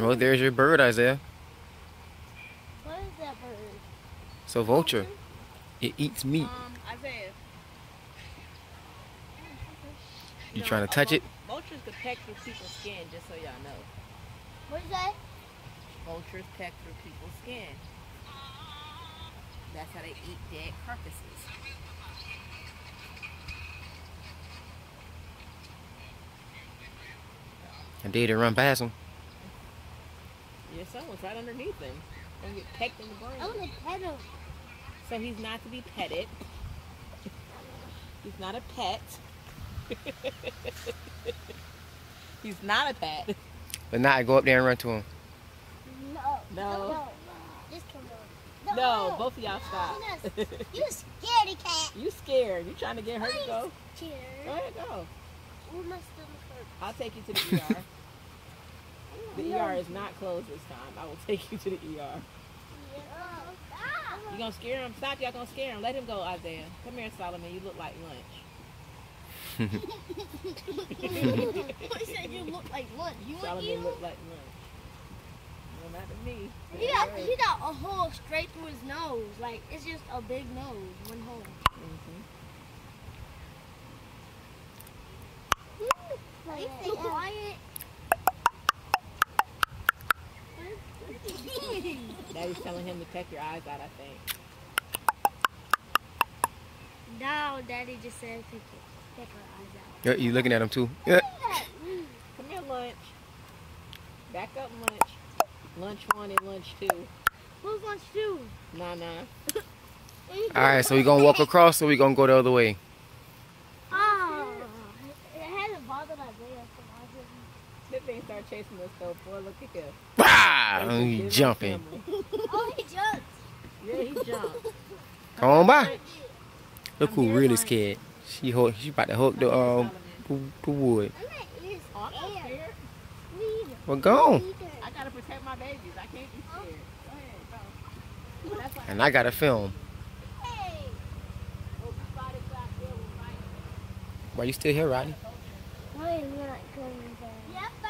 Well, there's your bird, Isaiah. What is that bird? It's a vulture. It eats meat. Um, Isaiah. You know, trying to touch it? Vultures could peck through people's skin, just so y'all know. What is that? Vultures peck through people's skin. That's how they eat dead carcasses. I did it run past him. Your son was right underneath him. Gonna get pecked in the brain. I want to pet him. So he's not to be petted. he's not a pet. he's not a pet. But now I go up there and run to him. No. No. No. Just come on. No, both of y'all stop. You you scaredy cat. you scared. You trying to get her to go? Go ahead, go. Where my stomach hurt. I'll take you to the ER. The ER is not closed this time. I will take you to the ER. Yeah. You gonna scare him? Stop! Y'all gonna scare him? Let him go, Isaiah. Come here, Solomon. You look like lunch. I said you look like what? You look Solomon you? look like lunch. No, not to me. He got, he got a hole straight through his nose. Like, it's just a big nose, one hole. Mhm. Like, so quiet. Daddy's telling him to peck your eyes out. I think. no, Daddy just said pick it. Pick her eyes out. Yeah, You looking at him too? Yeah. Mm. Come here, lunch. Back up, lunch. Lunch one and lunch two. Who's lunch two? Nah, nah. All right, so we're gonna walk across, or we're gonna go the other way? Oh, it hasn't bothered Isaiah. So I didn't. This thing start chasing us though. Boy, look at him. Wow, He's he jumping. Oh, he jumped. Yeah, he jumped. Come on by. Look I'm who really lunch. scared. She hold, she about to hook the um the, the wood. I'm not Oh, I'm not scared. scared. Neither. Well, go. I gotta protect my babies. I can't be scared. Go ahead, go. And I got to film. Hey. Oh, somebody got there with my- Why you still here, Rodney? Why is not coming back? Yep, I did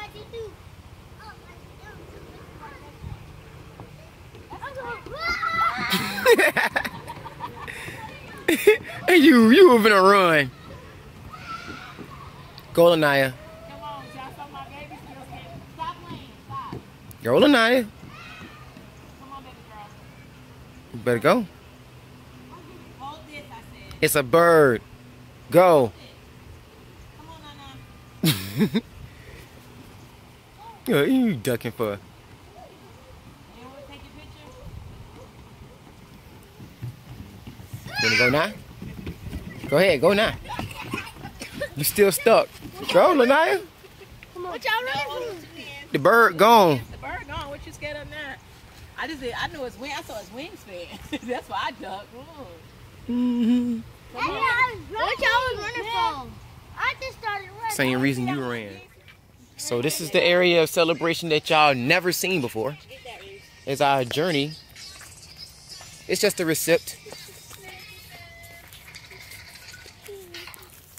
too. Oh, hey, you, you moving a run. Go, Lanaya. On, y'all saw my baby still scared. Stop playing. Stop. Go, Lanaya. Come on, baby girl. You better go. Hold this, I said. It's a bird. Go. Come on, Nana. You ducking for? You want to take your picture? You wanna go now? Go ahead, go now. You still stuck. Go, Lanaya. What y'all running for? The bird gone. The bird gone. What you scared of now? I just did. I knew his wing. I saw his wingspan. That's why I ducked. Mm-hmm. What y'all was running from? I just started running. Same reason you ran. So this is the area of celebration that y'all never seen before. It's our journey. It's just a receipt.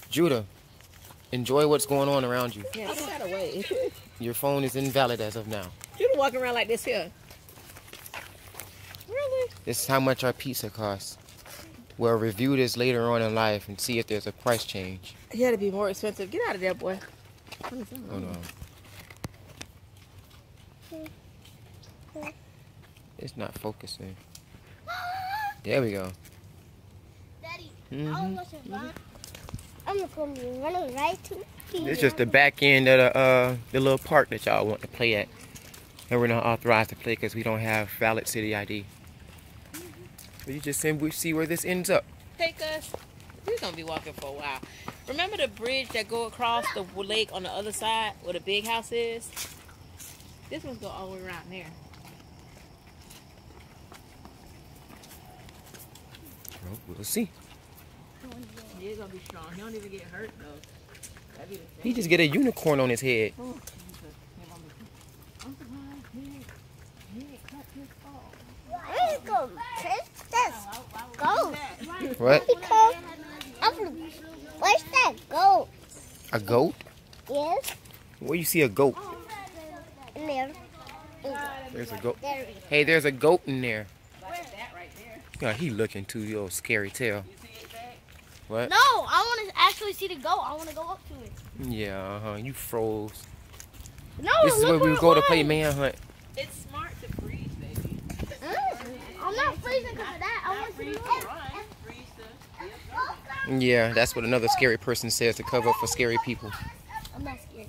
Judah, enjoy what's going on around you. Yeah, get that away. Your phone is invalid as of now. you been walking around like this here. Really? This is how much our pizza costs. We'll review this later on in life and see if there's a price change. It had to be more expensive. Get out of there, boy. Hold on. It's not focusing. There we go. Daddy, I Mhm. was. I'm gonna come running right to me. It's just the back end of the uh, the little park that y'all want to play at, and we're not authorized to play because we don't have valid city ID. But you just see, we see where this ends up. Take us. We're gonna be walking for a while. Remember the bridge that go across the lake on the other side where the big house is? This one's go all the way around there. Well, we'll see. Yeah, it's gonna be strong. He don't even get hurt though. That'd be the He just get a unicorn on his head. Oh, I'm surprised he didn't- he didn't cut his fall. Where's the princess? Go. Oh, what? Because I'm where's that goat? A goat? Yes, Where you see a goat? In there. There's a goat. There we go. Hey, there's a goat in there. Yeah, that right there. God, he looking too, yo, scary tail. You see it back? What? No, I want to actually see the goat. I want to go up to it. Yeah, uh huh. You froze. No, This is where we it go to play manhunt. It's smart to freeze, baby. Mm, I'm not freezing because of that. I want to freeze see to the run. Yeah, that's what another scary person says to cover up for scary people. I'm not scared.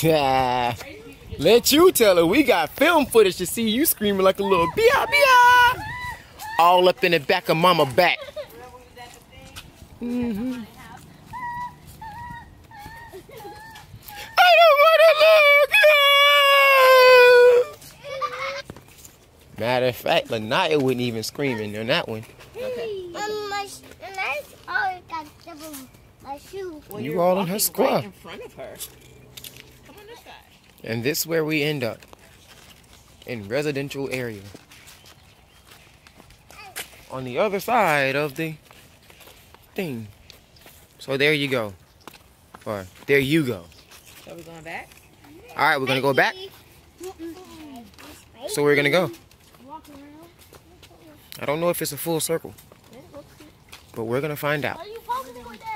Yeah. Let you tell her we got film footage to see you screaming like a little bia bia. All up in the back of mama back. Remember we was at the thing? hmm I don't want to look. Matter of fact, Lanaya wouldn't even screaming on that one. Um, my, and I got double my shoe. Well, You you're all in her walking square. Right in front of her. Come on this side. And this is where we end up. In residential area. On the other side of the thing. So there you go. Or there you go. So we going back? Alright, we're gonna go back. So we're gonna go. I don't know if it's a full circle. But we're gonna find out. Why are you focusing with that?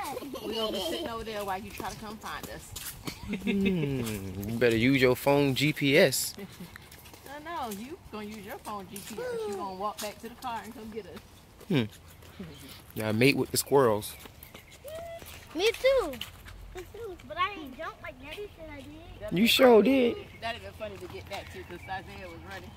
We're going to be sitting over there while you try to come find us. Hmm, you better use your phone GPS. No, no, you going to use your phone GPS. You going to walk back to the car and come get us. Hmm. Yeah, mate with the squirrels. Me too. Me too. But I ain't jumped like Nebby said I did. You sure funny. did. That'd have been funny to get back to because Isaiah was running.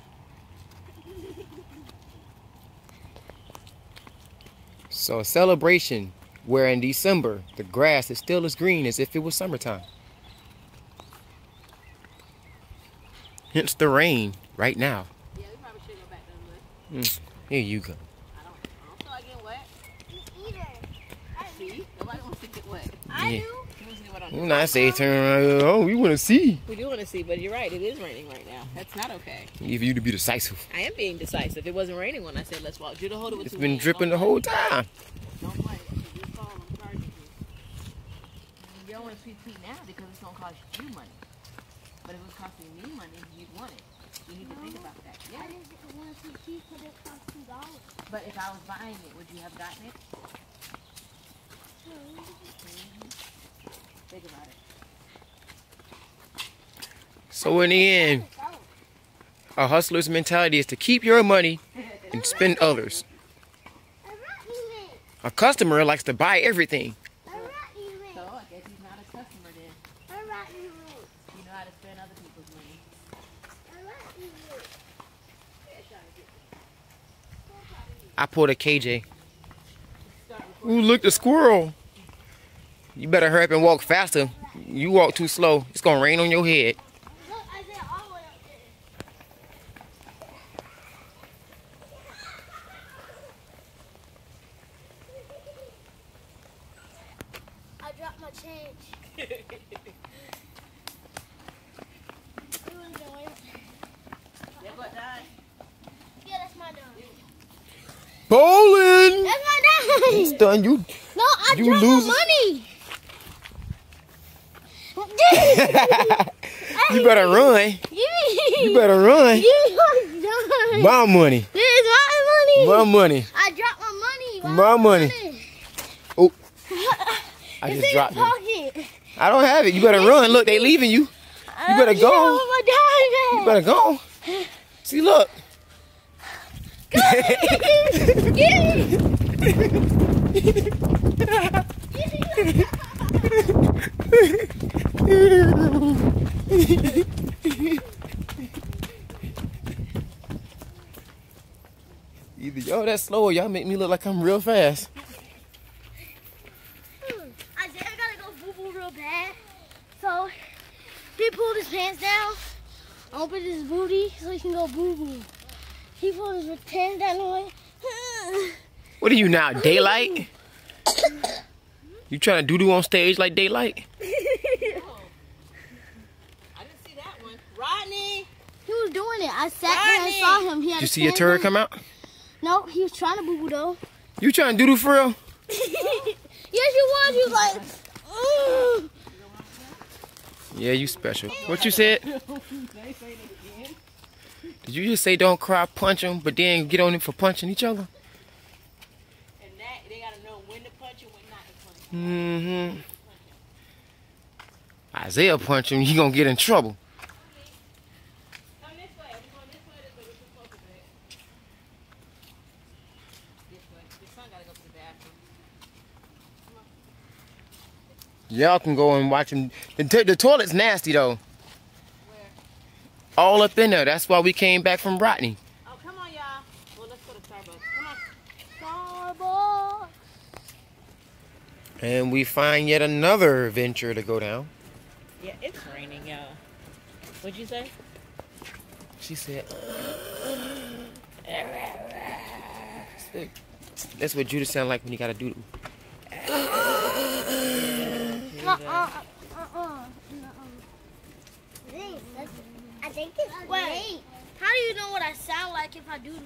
So a celebration where in December the grass is still as green as if it was summertime. Hence the rain right now. Yeah, we probably should go back the other way. Mm. Here you go. I don't, I don't feel like getting See? Nobody wants to get wet. I Yeah. do. Who wants to get wet on When I say turn around, oh, we want to see. We do want to see, but you're right. It is raining right now. That's not okay. If you to be decisive. I am being decisive. It wasn't raining when I said let's walk. Judah, hold it with It's two been hands. dripping the Don't whole play. time. Don't play. If you fall, I'm charging you. You don't want to tweet tweet now because it's going to cost you money. But if it was costing me money, you'd want it. You need to think about that. Yeah. I didn't want to see because it cost two dollars. But if I was buying it, would you have gotten it? Mm-hmm. Think about it. So in the end, a hustler's mentality is to keep your money and spend others. A customer likes to buy everything. So I guess he's not a customer then. You know how to spend other people's money. I pulled a KJ. Ooh, look, the squirrel. You better hurry up and walk faster. You walk too slow. It's gonna rain on your head. Look, I said all the way up there. I dropped my change. It was going. Yeah, but done. Yeah, that's my done. Bowling. That's my It's done. done. You. No, I You dropped lose- my money. you better run. You better run. You done. My money. This is my money. My money. I dropped my money. My money. Oh, I it's just dropped it. I don't have it. You better run. Look, they leaving you. You better Uh, go. yeah, my dime You better go. See, look. Either y'all that slow or y'all make me look like I'm real fast. Isaiah gotta go boo boo real bad. So he pulled his pants down, opened his booty so he can go boo boo. He pulled his pants down and went. What are you now, daylight? You trying to doo doo on stage like daylight? I didn't see that one. Rodney! He was doing it. I sat there and saw him. He had Did you see your pants turd come out? No, he was trying to boo boo though. You trying to doo doo for real? yes, he was. He was like. "Mm." Yeah, you special. What you said? Did you just say don't cry, punch them, but then get on him for punching each other? And that they gotta know when to punch and when not to punch. Mm-hmm. Isaiah punch him, he gonna get in trouble. Come this way. We going this way. This way. This is closer to it. This way. Your son gotta go to the bathroom. Y'all can go and watch them. The, the toilet's nasty though. Where? All up in there. That's why we came back from Rodney. Oh, come on, y'all. Well, let's go to Starbucks. Come on. Starbucks. And we find yet another venture to go down. Yeah, it's raining, y'all. What'd you say? She said. That's what Judah sound like when you got a doodle. Uh-uh. Uh-uh. I think it's Wait, how do you know what I sound like if I doodle?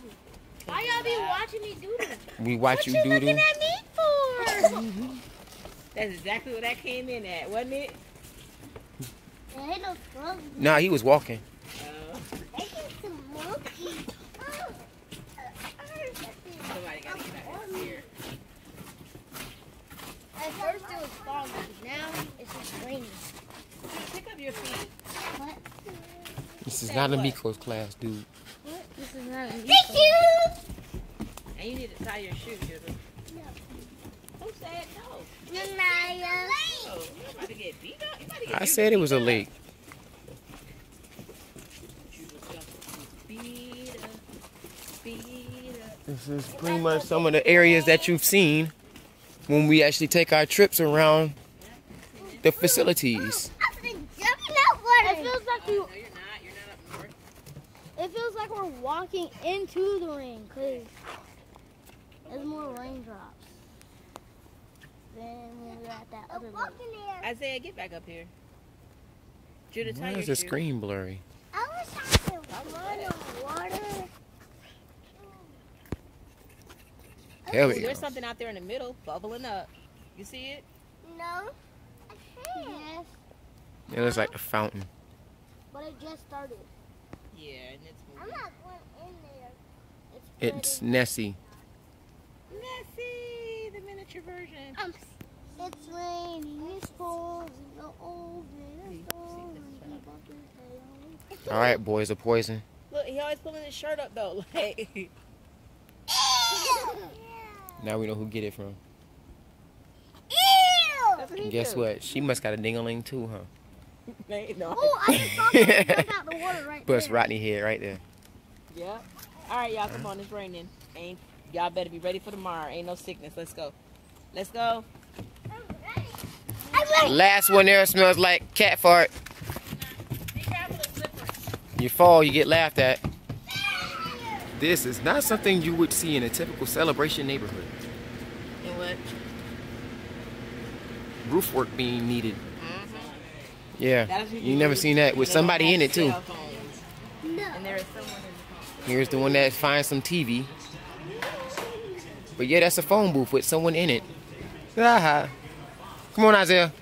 Why y'all be watching me doodle? We watch what you you doodle. What you looking at me for? That's exactly what that came in at, wasn't it? No. Nah, he was walking. Oh, I think it's monkey. Somebody got to get out of here. At first it was foggy, now it's just raining. Pick up your feet. What? This is Say not a what? Miko's class, dude. What? This is not a Thank you! And you need to tie your shoe, Judah. No. Who said no? Nanaya. Oh, you about to get beat up? You about to get I beat said it was a up. lake. Judah got beat up, beat up. This is pretty much some of the areas that you've seen when we actually take our trips around the facilities. I've been jumping out water. It feels like we, No, you're not. You're not up north. it feels like we're walking into the rain because there's more raindrops than when we were at that other lake. Isaiah, get back up here. Judah, tie Why your is the shoe. screen blurry? I wish I could run on water. There we go. There's something out there in the middle, bubbling up. You see it? No. Yes, It looks like a fountain. but it just started. Yeah, and it's I'm not going in there. It's Nessie. Nessie, the miniature version. Um, it's raining, it's pouring, the old man is going, keep up his head. All right, boys of poison. Look, he always pulling his shirt up though. Like, Ew! Now we know who get it from. Ew! that's what he And guess what? She must got a ding-a-ling too, huh? They- no. Oh, I just saw something jump out the water right Bust there. Rodney head right there. Yeah. All right, y'all, come on. It's raining. Ain't y'all better be ready for tomorrow. Ain't no sickness. Let's go. Let's go. I'm ready. Last one there smells like cat fart. You fall, you get laughed at. This is not something you would see in a typical celebration neighborhood. And what? Roof work being needed. Yeah, That is what you never seen that with somebody in it too. No. And there is someone in the Here's the one that finds some TV. But yeah, that's a phone booth with someone in it. Aha. Come on, Isaiah.